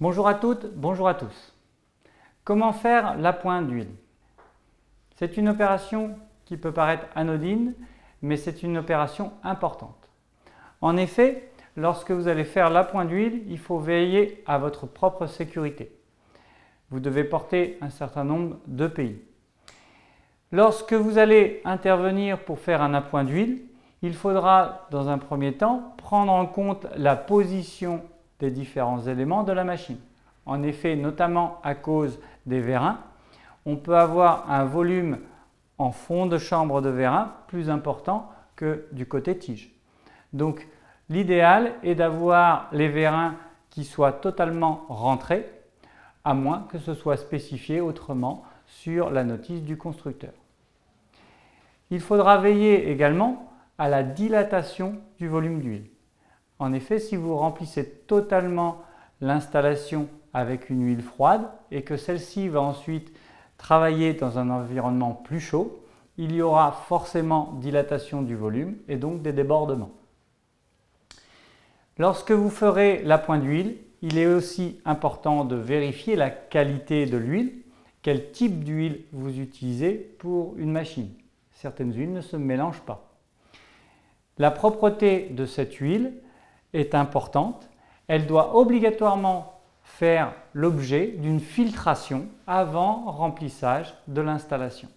Bonjour à toutes, bonjour à tous. Comment faire l'appoint d'huile? C'est une opération qui peut paraître anodine, mais c'est une opération importante. En effet, lorsque vous allez faire l'appoint d'huile, il faut veiller à votre propre sécurité. Vous devez porter un certain nombre de pays. Lorsque vous allez intervenir pour faire un appoint d'huile, il faudra dans un premier temps prendre en compte la position différents éléments de la machine. En effet, notamment à cause des vérins, on peut avoir un volume en fond de chambre de vérin plus important que du côté tige. Donc l'idéal est d'avoir les vérins qui soient totalement rentrés, à moins que ce soit spécifié autrement sur la notice du constructeur. Il faudra veiller également à la dilatation du volume d'huile. En effet, si vous remplissez totalement l'installation avec une huile froide et que celle-ci va ensuite travailler dans un environnement plus chaud, il y aura forcément dilatation du volume et donc des débordements. Lorsque vous ferez la pointe d'huile, il est aussi important de vérifier la qualité de l'huile, quel type d'huile vous utilisez pour une machine. Certaines huiles ne se mélangent pas. La propreté de cette huile est importante. Elle doit obligatoirement faire l'objet d'une filtration avant remplissage de l'installation.